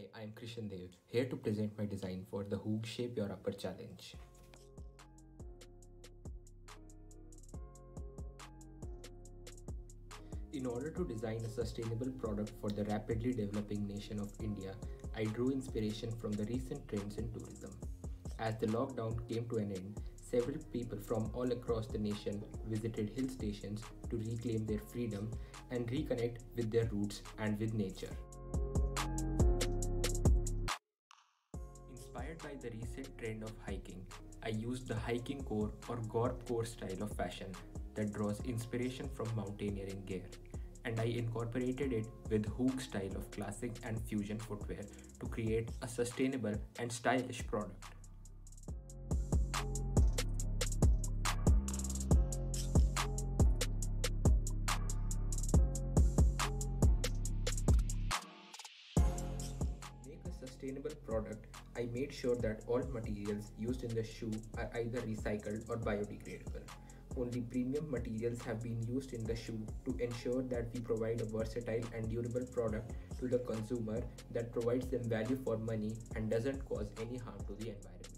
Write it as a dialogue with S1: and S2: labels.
S1: Hi, I am Krishan Dev, here to present my design for the Hoog Shape Your Upper Challenge. In order to design a sustainable product for the rapidly developing nation of India, I drew inspiration from the recent trends in tourism. As the lockdown came to an end, several people from all across the nation visited hill stations to reclaim their freedom and reconnect with their roots and with nature. By the recent trend of hiking, I used the hiking core or Gorp core style of fashion that draws inspiration from mountaineering gear. And I incorporated it with Hoog style of classic and fusion footwear to create a sustainable and stylish product. Sustainable product, I made sure that all materials used in the shoe are either recycled or biodegradable. Only premium materials have been used in the shoe to ensure that we provide a versatile and durable product to the consumer that provides them value for money and doesn't cause any harm to the environment.